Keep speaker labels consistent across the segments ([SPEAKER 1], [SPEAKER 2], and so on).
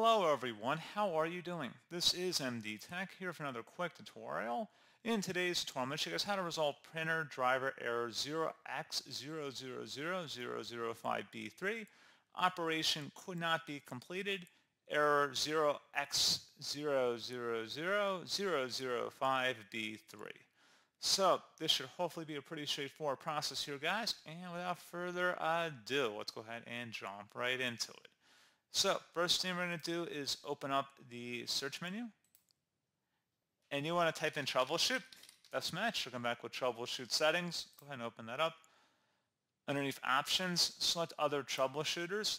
[SPEAKER 1] Hello everyone, how are you doing? This is MD Tech here for another quick tutorial. In today's tutorial, I'm going to show you guys how to resolve printer driver error 0x000005B3. Operation could not be completed. Error 0x000005B3. So this should hopefully be a pretty straightforward process here guys. And without further ado, let's go ahead and jump right into it. So first thing we're going to do is open up the search menu. And you want to type in troubleshoot. Best match. We'll come back with troubleshoot settings. Go ahead and open that up. Underneath options, select other troubleshooters.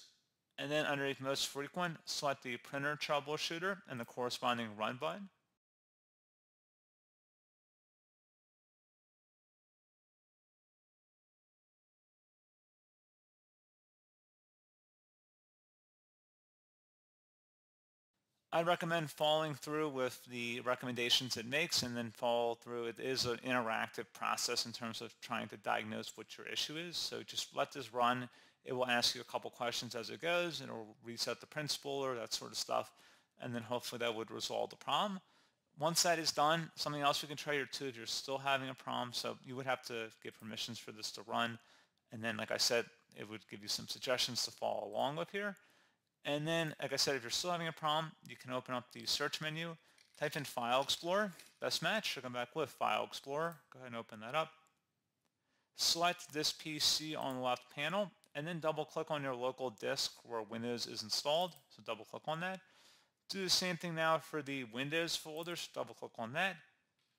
[SPEAKER 1] And then underneath most frequent, select the printer troubleshooter and the corresponding run button. I recommend following through with the recommendations it makes and then follow through. It is an interactive process in terms of trying to diagnose what your issue is. So just let this run. It will ask you a couple questions as it goes and it will reset the print spooler or that sort of stuff. And then hopefully that would resolve the problem. Once that is done, something else you can try here too if you're still having a problem. So you would have to get permissions for this to run. And then, like I said, it would give you some suggestions to follow along with here. And then, like I said, if you're still having a problem, you can open up the search menu, type in File Explorer, best match, will come back with File Explorer. Go ahead and open that up. Select this PC on the left panel, and then double click on your local disk where Windows is installed. So double click on that. Do the same thing now for the Windows folders. Double click on that.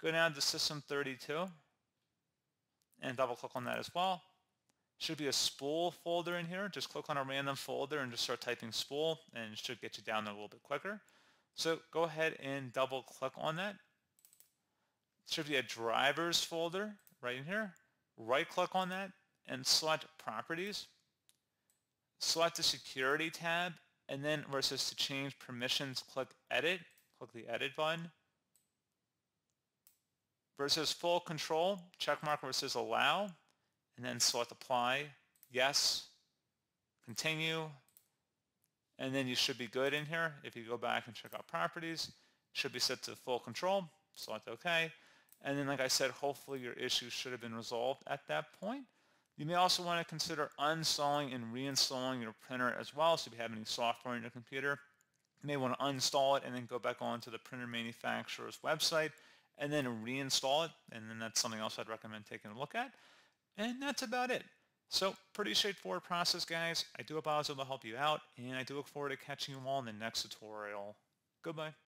[SPEAKER 1] Go down to System 32 and double click on that as well should be a spool folder in here. Just click on a random folder and just start typing spool and it should get you down there a little bit quicker. So go ahead and double click on that. Should be a drivers folder right in here. Right click on that and select properties. Select the security tab and then where it says to change permissions, click edit. Click the edit button. Says full control, check mark where it says allow and then select apply, yes, continue, and then you should be good in here. If you go back and check out properties, should be set to full control, select OK. And then like I said, hopefully your issue should have been resolved at that point. You may also want to consider uninstalling and reinstalling your printer as well. So if you have any software on your computer, you may want to uninstall it and then go back onto the printer manufacturer's website and then reinstall it. And then that's something else I'd recommend taking a look at. And that's about it. So pretty straightforward process, guys. I do hope I was able to help you out, and I do look forward to catching you all in the next tutorial. Goodbye.